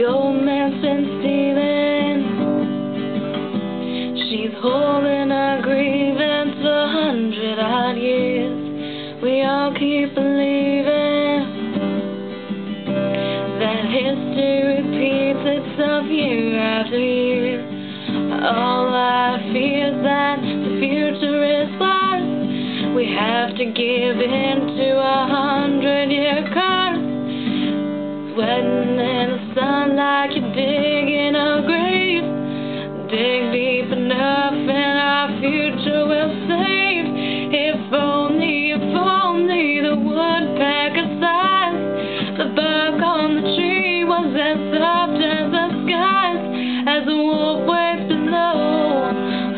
The old man's been stealing. She's holding our grievance a hundred odd years. We all keep believing that history repeats itself year after year. All I fear is that the future is far. We have to give in to a hundred year curse. Sweating and Dig deep enough and our future will save. If only, if only the woodpecker sighs. The bark on the tree was as soft as the skies. As the wolf waits below,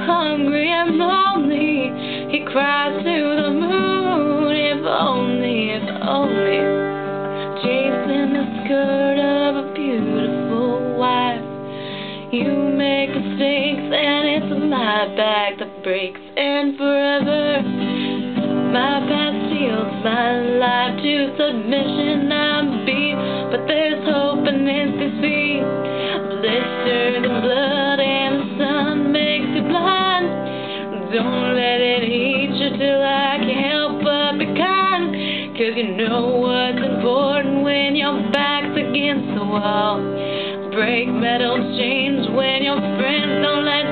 hungry and lonely, he cries to the moon. If only, if only, chasing the skirt of a beautiful wife. You make it's my back that breaks and forever my past steals my life to submission. I'm beat but there's hope in this defeat. Blister the blood and the sun makes you blind. Don't let it eat you till I can help but be kind. Cause you know what's important when your back's against the wall. Break metal chains when your friends don't let.